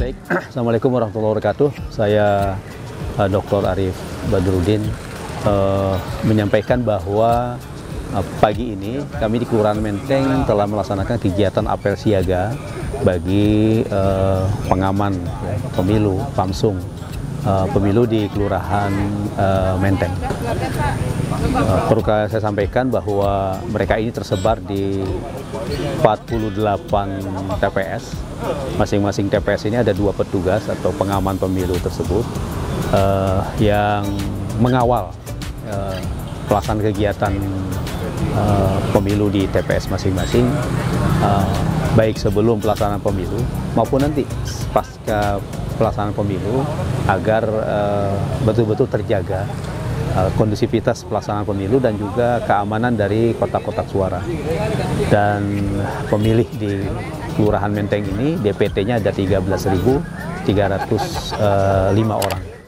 Baik, Assalamualaikum warahmatullahi wabarakatuh. Saya eh, Dr. Arif Badrudin uh, eh, menyampaikan bahwa pagi ini kami di Kelurahan Menteng telah melaksanakan kegiatan apel siaga bagi uh, pengaman ya, pemilu Pamsung uh, pemilu di Kelurahan uh, Menteng. Uh, perlu saya sampaikan bahwa mereka ini tersebar di 48 TPS. Masing-masing TPS ini ada dua petugas atau pengaman pemilu tersebut uh, yang mengawal uh, pelaksanaan kegiatan uh, pemilu di TPS masing-masing, uh, baik sebelum pelaksanaan pemilu maupun nanti pasca pelaksanaan pemilu agar betul-betul uh, terjaga kondusivitas pelaksanaan pemilu dan juga keamanan dari kotak-kotak suara. Dan pemilih di Kelurahan Menteng ini DPT-nya ada 13.305 orang.